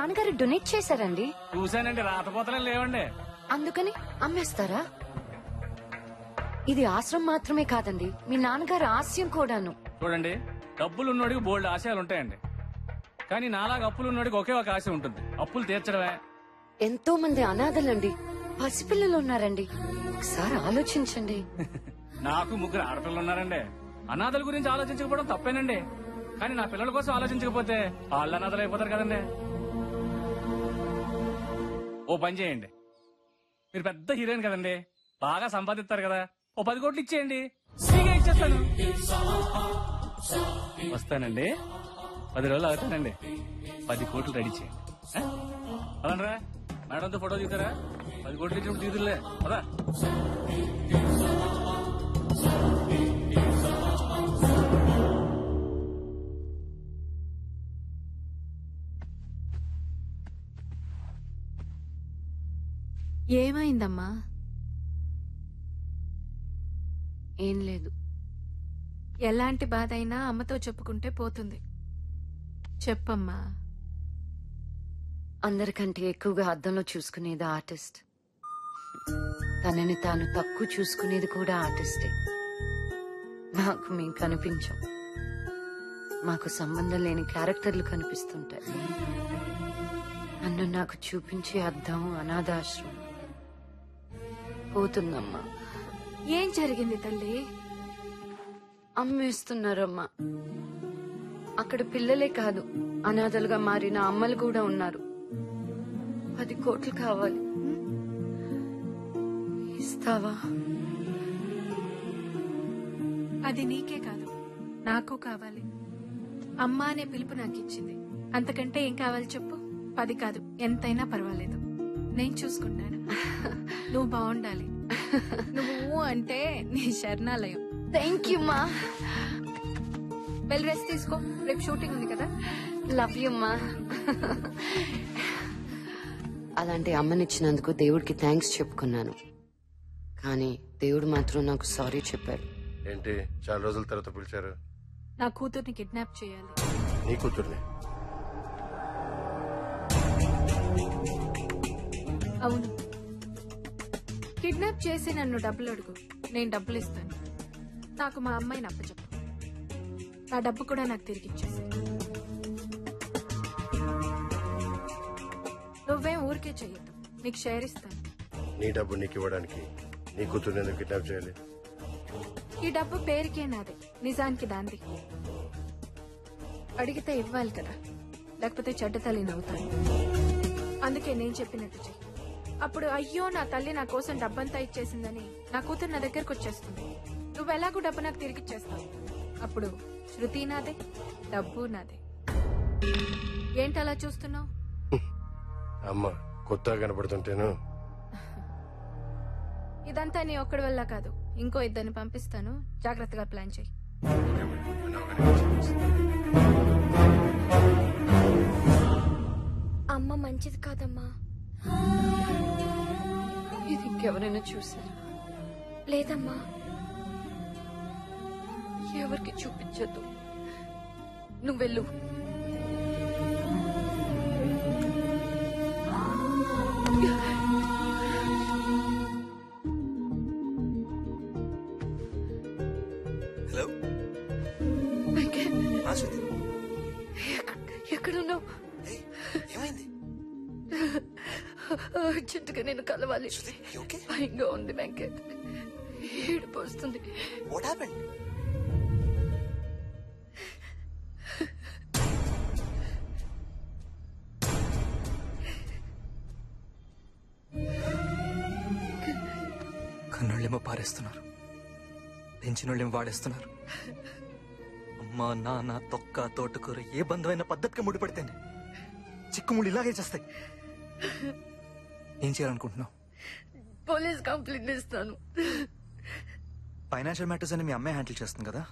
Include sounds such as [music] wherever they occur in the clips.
నాన్నగారు డొనేట్ చేశారండి. చూశానండి రాతపోతలే లేవండి. అందుకని అమ్మేస్తారా? ఇది ఆశ్రమం మాత్రమే కాదండి మీ నాన్నగారు ఆశయం కూడాను. చూడండి డబ్బులు ఉన్నోడికి బోల్డ్ ఆశయాలు ఉంటాయండి కానీ నాలాగా అప్పులు ఉన్నోడికి ఒకే ఒక ఆశ ఉంటుంది అప్పులు తీర్చడమే. ఎంతో మంది అనాథలండి పసిపిల్లలు ఉన్నారండి. ఒకసారి ఆలోచించండి. [laughs] నాకు ముగ్గురు ఆడపిల్లలు ఉన్నారండి. అనాథల గురించి ఆలోచించకపోవడం తప్పేనండి. కానీ నా పిల్లల కోసం ఆలోచించకపోతే వాళ్ళు అనాథలు అయిపోతారు కదండి. ఓ పని చేయండి. మీరు పెద్ద హీరోయిన్ కదండి. బాగా సంపాదిస్తారు కదా. ఓ పది కోట్లు ఇచ్చేయండి. ఫ్రీగా ఇచ్చేస్తాను. వస్తానండి. పది రోజులు అవుతానండి. పది కోట్లు రెడీ చేయండి. ఆ? మేడంతో ఫోటో దిగుతారా? పది కోట్లు ఇచ్చినప్పుడు తీదులే పదా. ఏమైందమ్మా? ఏం లేదు. ఎలాంటి బాధ అయినా అమ్మతో చెప్పుకుంటే పోతుంది. చెప్పమ్మా. అందరికంటే ఎక్కువగా అద్దంలో చూసుకునేది ఆర్టిస్ట్. తనని తాను తక్కువ చూసుకునేది కూడా ఆర్టిస్టే. మాకు మేము కనిపించం. మాకు సంబంధం లేని క్యారెక్టర్లు కనిపిస్తుంటాయి. నన్ను నాకు చూపించే అర్థం అనాథాశ్రమం. పోతుందమ్మా. ఏం జరిగింది తల్లి? అమ్మేస్తున్నారమ్మా. అక్కడ పిల్లలే కాదు అనాథలుగా మారిన అమ్మలు కూడా ఉన్నారు. పది కోట్లు కావాలి. ఇస్తావా? అది నీకే కాదు నాకు కావాలి. అమ్మ అనే పిలుపు నాకు ఇచ్చింది అంతకంటే ఏం కావాలి చెప్పు? పది కాదు ఎంతైనా పర్వాలేదు. నేను చూసుకుంటాను. నువ్వు బాగుండాలి. నువ్వు అంటే నీ శరణాలయం. థ్యాంక్ యూ మా వెళ్ళి రెస్ట్ తీసుకో. రేపు షూటింగ్ ఉంది కదా? లవ్ యూ మా అలాంటి అమ్మనిచ్చినందుకు దేవుడికి థ్యాంక్స్ చెప్పుకున్నాను. కానీ దేవుడు మాత్రం నాకు సారీ చెప్పాడు. ఏంటి? చాలా రోజుల తర్వాత పిలిచారు. నా కూతుర్ని కిడ్నాప్ చేయాలి. నీ కూతుర్ని? అవును. కిడ్నాప్ చేసి నన్ను డబ్బులు అడుగు. నేను డబ్బులు ఇస్తాను. నాకు మా అమ్మాయిని అప్పచెప్పు. నా డబ్బు కూడా నాకు తిరిగి ఇచ్చేసి నువ్వేం ఊరికే చెయ్యొద్దు. నీకు షేర్ ఇస్తాను. నీ డబ్బు నీకు ఇవ్వడానికి నీ కూతుర్ని ఎందుకు కిడ్నాప్ చేయాలి? ఈ డబ్బు పేరుకే నాదే. నిజానికి దాంది. అడిగితే ఇవ్వాలి కదా. లేకపోతే చెడ్డ తల్లి నవ్వుతాను అందుకే నేను చెప్పినట్టు చెయ్యి. అప్పుడు అయ్యో నా తల్లి నా కోసం డబ్బంతా ఇచ్చేసిందని నా కూతురు నా దగ్గరకు వచ్చేస్తుంది. నువ్వు ఎలాగూ డబ్బు నాకు తిరిగిచ్చేస్తావు అప్పుడు శృతి నాదే డబ్బు నాదే. ఏంటి అలా చూస్తున్నావు? అమ్మ కొత్తగా కనపడుతుంటేను. ఇదంతా నీ ఒక్కడి వల్ల కాదు. ఇంకో ఇద్దరిని పంపిస్తాను. జాగ్రత్తగా ప్లాన్ చెయ్యి అమ్మ మంచిది కాదమ్మా. ఇంకెవరైనా చూసారా లేదమ్మా. ఎవరికి చూపించద్దు. నువ్వు వెళ్ళు. హలో ఎక్కడున్నావు? అర్జెంటుగా నేను కలవాలి. భయంగా ఉంది వెంకట్. ఏడుపు వస్తుంది. వాట్ హ్యాపెండ్ కన్నోళ్ళేమో పారేస్తున్నారు. పెంచినోళ్ళేమో వాడేస్తున్నారు. అమ్మా నాన్న తొక్క తోటకూర ఏ బంధమైన పద్ధతిగా ముడిపడితేనే చిక్కుముళ్ళు ఇలాగే చేస్తాయి. ఏం చేయాలనుకుంటున్నావు? పోలీస్ కంప్లైంట్ ఇస్తాను. ఫైనాన్షియల్ మ్యాటర్స్ అని మీ అమ్మాయి హ్యాండిల్ చేస్తుంది కదా?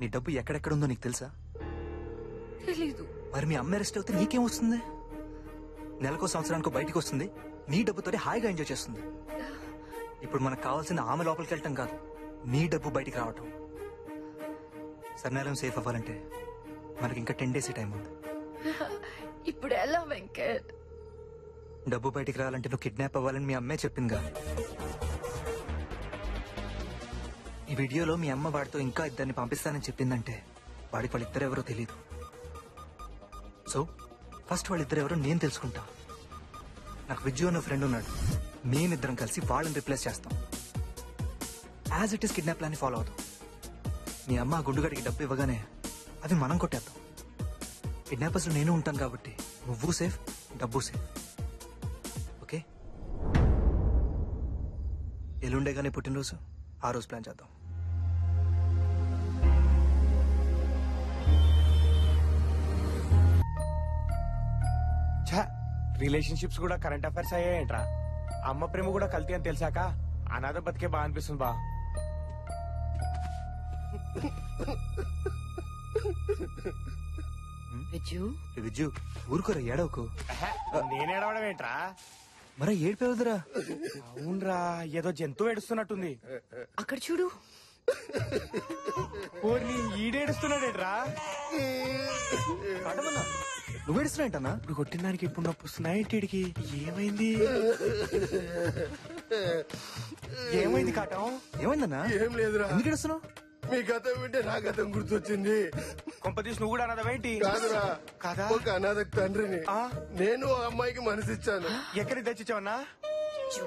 నీ డబ్బు ఎక్కడెక్కడ ఉందో నీకు తెలుసా? తెలీదు. మరి మీ అమ్మాయి అరెస్ట్ అవుతే నీకేం వస్తుంది? నెలకో సంవత్సరానికో బయటికి వస్తుంది నీ డబ్బుతోనే హాయిగా ఎంజాయ్ చేస్తుంది. ఇప్పుడు మనకు కావాల్సిన ఆమె లోపలికి వెళ్ళటం కాదు నీ డబ్బు బయటికి రావటం. సర్నేలం సేఫ్ అవ్వాలంటే మనకి ఇంకా టెన్ డేస్ టైం ఉంది. ఇప్పుడు ఎలా వెంకట్? డబ్బు బయటికి రావాలంటే నువ్వు కిడ్నాప్ అవ్వాలని మీ అమ్మే చెప్పిందిగా. ఈ వీడియోలో మీ అమ్మ వాడితో ఇంకా ఇద్దరిని పంపిస్తానని చెప్పిందంటే వాడికి వాళ్ళిద్దరెవరో తెలియదు సో ఫస్ట్ వాళ్ళిద్దరెవరో నేను తెలుసుకుంటా. నాకు విజ్జు అన్న ఫ్రెండ్ ఉన్నాడు. మేమిద్దరం కలిసి వాళ్ళని రిప్లేస్ చేస్తాం. As it is kidnap plan follow అవుతాం. మీ అమ్మ గుండుగడికి డబ్బు ఇవ్వగానే అవి మనం కొట్టేద్దాం. కిడ్నాపర్స్ నేను ఉంటాను కాబట్టి నువ్వు సేఫ్ డబ్బు సేఫ్ ఎల్లుండే కానీ పుట్టినరోజు ఆ రోజు ప్లాన్ చేద్దాం. రిలేషన్షిప్స్ కూడా కరెంట్ అఫైర్స్ అయ్యాయంట్రా. అమ్మ ప్రేమ కూడా కల్తీ అని తెలిసాక అనాథ బతికే బాగా అనిపిస్తుంది బా. విజు? ఏ విజ్జు ఊరుకోరా ఏడవకు. నేను ఏడవడం ఏంట్రా? మరా ఏడిపోవద్దురా అవునరా ఏదో జంతువు ఏడుస్తున్నట్టుంది. అక్కడ చూడు. ఓర్ని ఈడేడుస్తున్నాడేట్రా? కాటమన్నా నువ్వు ఏడుస్తున్నాయంటన్నా ఇప్పుడు కొట్టిన దానికి ఇప్పుడు నొప్పి వస్తున్నాయి ఏమైంది? ఏమైంది కాటం? ఏమైందన్నా? ఏం లేదురా. ఎందుకు ఏడుస్తున్నావు? మీ గతం వింటే నా గతం గుర్తొచ్చింది. కొంపతీసి నువ్వు కూడా అన్నదేంటి కాదురా కాదా? ఒక అనాథకు తండ్రిని. ఆ? నేను ఆ అమ్మాయికి మనసిచ్చాను. ఎక్కడికి తెచ్చిచ్చావన్నా?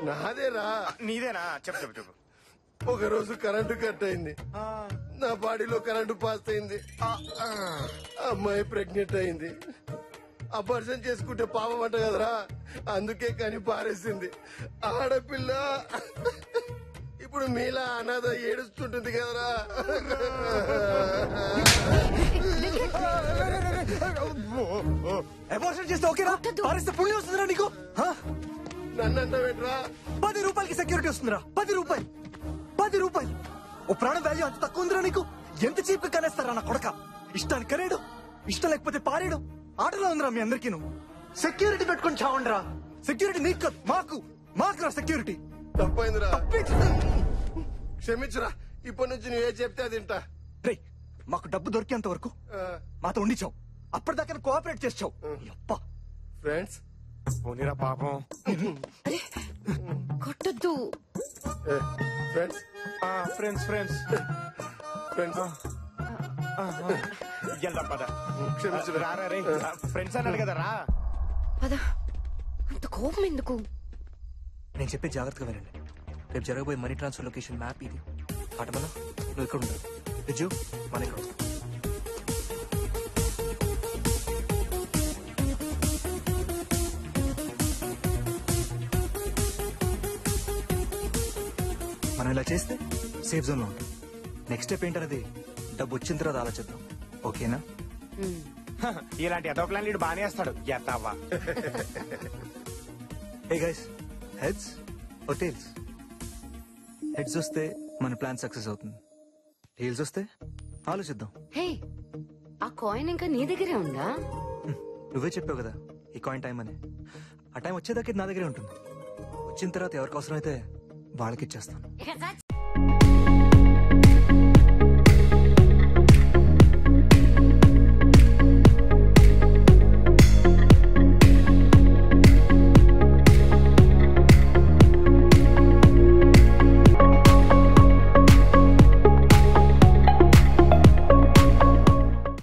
నాదేరా. నీదేనా? చెప్పు చెప్పు చెప్పు. ఒక రోజు కరెంటు కట్ అయింది. ఆ, నా బాడీలో కరెంటు పాస్ అయింది. ఆ, ఆ. అమ్మాయి ప్రెగ్నెంట్ అయింది. అపర్షన్ చేసుకుంటే పాపం అంట కదరా. అందుకే కని పారేసింది. ఆడపిల్ల. ఇప్పుడు మీలా అనాథ ఏడుస్తుంటుంది కదరా. అబార్షన్ చేస్తే ఓకేనా? పారిస్తే పుణ్యం వస్తుందిరా నీకు? హా? నన్ను అంటావేంట్రా పది రూపాయలకి సెక్యూరిటీ వస్తుందిరా. పది రూపాయలు. పది రూపాయలు. ఓ ప్రాణం వాల్యూ అంత తక్కువ ఉందిరా నీకు? ఎంత చీప్ కనేస్తారా నా కొడక? ఇష్టానికి కనేడు. ఇష్టం లేకపోతే పారేడు. ఆటలో ఉందిరా మీ అందరికీ సెక్యూరిటీ పెట్టుకొని చావండిరా. సెక్యూరిటీ నీకు మాకు మాకు. రా సెక్యూరిటీ తప్పైందిరా. క్షమించురా ఇప్పటి నుంచి నువ్వు ఏ చెప్తే అది రే మాకు డబ్బు దొరికేంత వరకు మాతో ఉండిచావు అప్పటిదాకా కోఆపరేట్ చేసావు అప్ప ఫ్రెండ్స్. పోనీరా పాపం. కొట్టద్దు. ఫ్రెండ్స్. ఆ, ఫ్రెండ్స్ ఫ్రెండ్స్. ఫ్రెండ్స్. వెళ్దాం పద. క్షమించురా. రారా రే ఫ్రెండ్స్ అన్నాడు కదా రా. పద. అంత కోపం ఎందుకు? నేను చెప్పే జాగ్రత్తగా వినండి రేపు జరగబోయే మనీ ట్రాన్స్ఫర్ లొకేషన్ మ్యాప్ ఇది. ఆటమన్నా నువ్వు ఇక్కడ ఉండాలి విజు మన ఇక్కడ. మనం ఇలా చేస్తే సేఫ్ జోన్లో ఉంటాం. నెక్స్ట్ స్టెప్ ఏంటన్నది డబ్బు వచ్చిన తర్వాత ఆలోచిద్దాం. ఓకేనా. ఇలాంటి ఎదో ప్లాన్ లీడు బానే వేస్తాడు ఎత్తావా hey guys heads or tails heads వస్తే మన ప్లాన్ సక్సెస్ అవుతుంది. టేల్స్ వస్తే ఆలోచిద్దాం. హే ఆ కాయిన్ ఇంకా నీ దగ్గరే ఉందా? నువ్వే చెప్పావు కదా ఈ కాయిన్ టైం అని. ఆ టైం వచ్చేదాకా ఇది నా దగ్గరే ఉంటుంది. వచ్చిన తర్వాత ఎవరికి అవసరమైతే వాళ్ళకి ఇచ్చేస్తాను